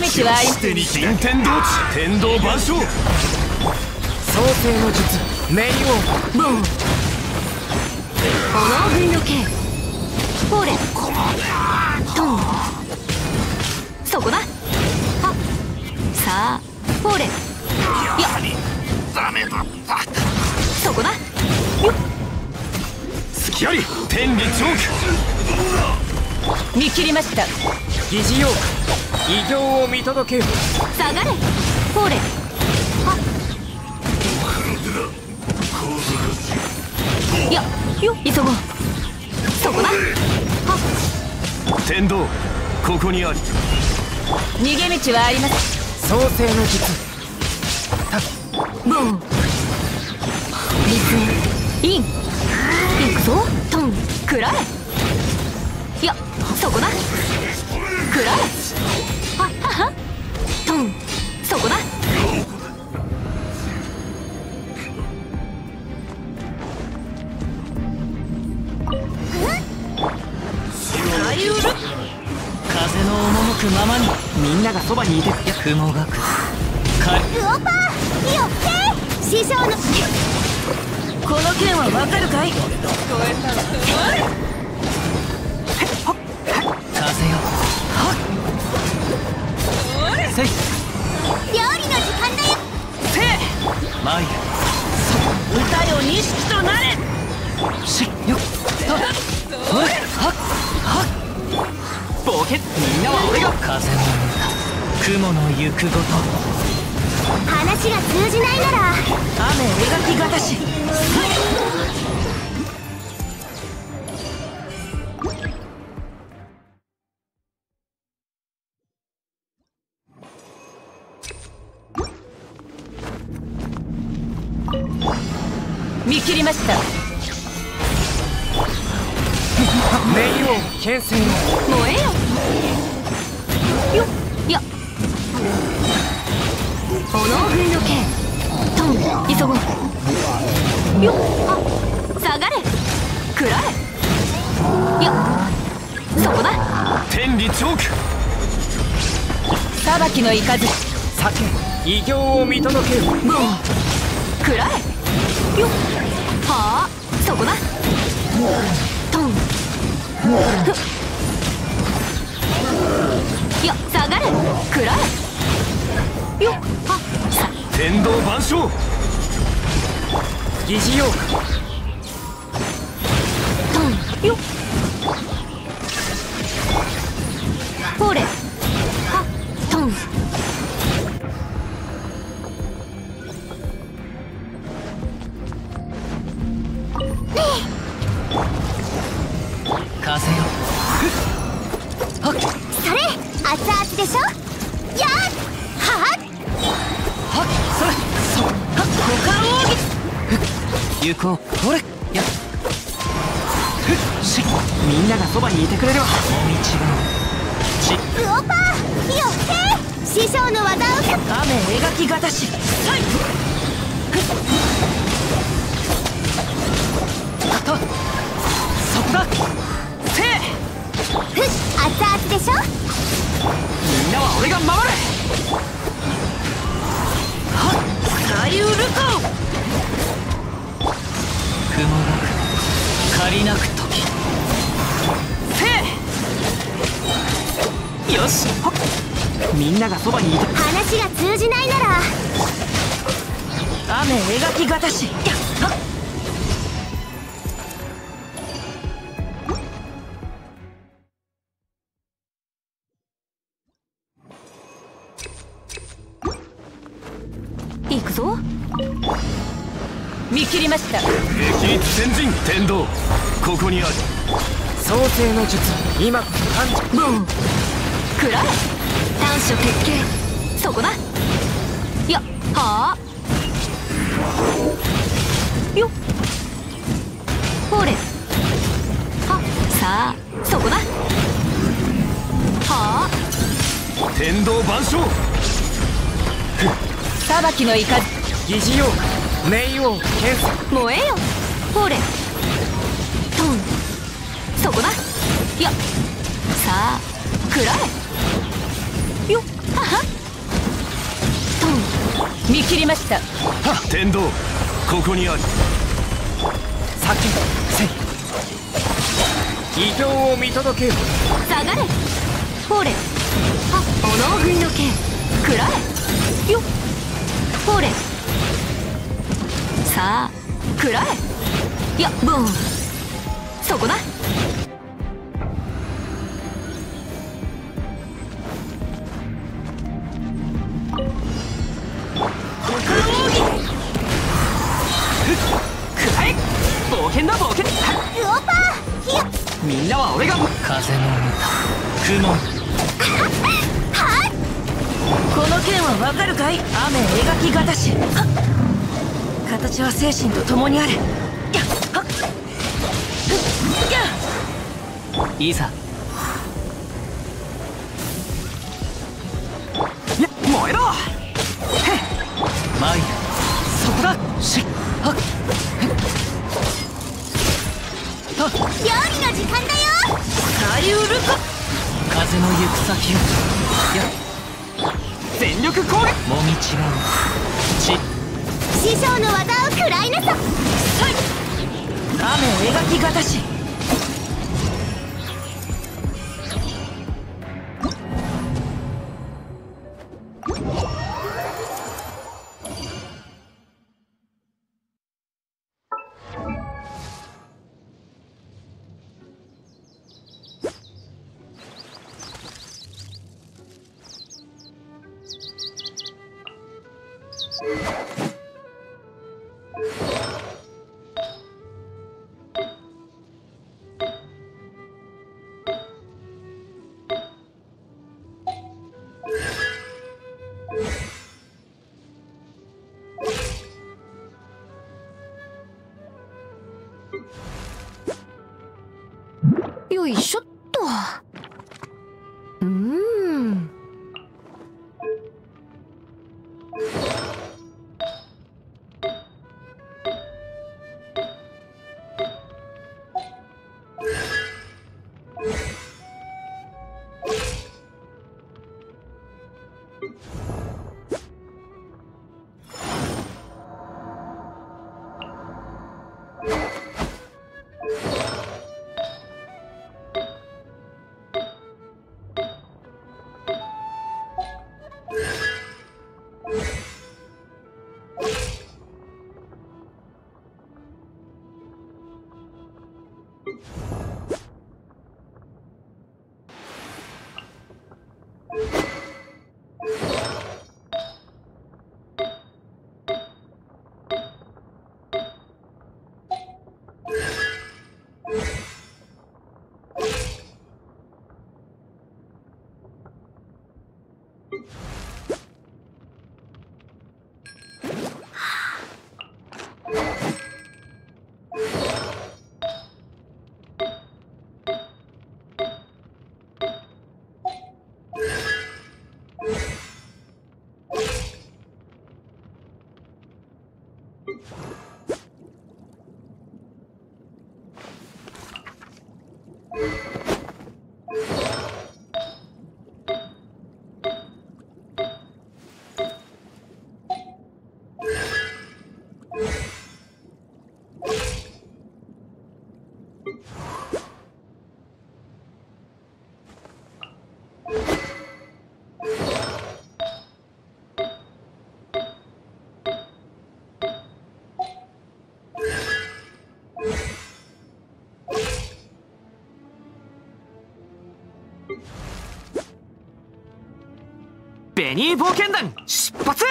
道はありしてに天天道地天道万象創世の術冥王ボン炎軍の剣フォーレトンそこだはさあフォーレやダメだったそこだ隙あり天理チョーク見切りました疑似妖怪異形を見届けよ下がれ。フォーレはいやよ急ごう。そこだ。は。天道ここにあり。逃げ道はあります創世の術。ボン。水。イン行くぞ。トン。食らえ。いやそこだ。食らえくままにみんながそばにいて雲がくかウオパーいよへ師匠のこの剣はわかるかい？風よはっせい料理の時間だよせいマイ歌よ錦となれしよっはっはっはっボケみんなは俺が風の雲の行くごと。話が通じないなら。雨描きがたし見切りました。冥王牽制の。燃えよ。よっ。や。炎軍の剣。トン急ごう。よっ。あ下がれ。食らえ。よっ。そこだ。天理チョーク。裁きの雷酒異形を見届けよ。ボン食らえ。よっ。はあ？そこだよっ下がれ食らえよっ。はさ天道万象。疑似妖怪。トン。よっ。フォーレはトン風でしょ？やっはっ。はっそれそはっ股間奥義行こうほれやふっしみんながそばにいてくれるわもみちがちウオパーよって師匠の技を雨描きがたしはいとそこだせいふっ熱々でしょ？みんなは俺が守れはっ大ウルト雲がく借りなく時。せい。よしはっ。みんながそばにいて話が通じないなら。雨描きがたし。やっはっました。激律先人天道。ここにあり創世の術今こそ感じ。ボン食らえ短所鉄拳そこだ。やはあ。よっ。ほれ。はさあそこだ。はあ。天道万象。裁きの雷疑似妖怪冥王剣制燃えよ。ほれ。トン。そこだ。や。さあ食らえ。よっ。はは。トン。見切りました。天道。ここにある。先せい。異形を見届けよ。下がれ。ほれ。はおのぐいの剣食らえ。よっ。ほれさあ食らえ。やボン。そこだ。みんなは俺が。風の歌雲。この剣はわかるかい？雨描きがたし形は精神と共にあれやっはっやっいざや燃えろ。そこだ。しっ。はっ。料理の時間だよ。るか。風の行く先を。や全力攻撃。もみ違う。ち師匠の技を食らいなさ雨描きがたしよい ベニー冒険団出発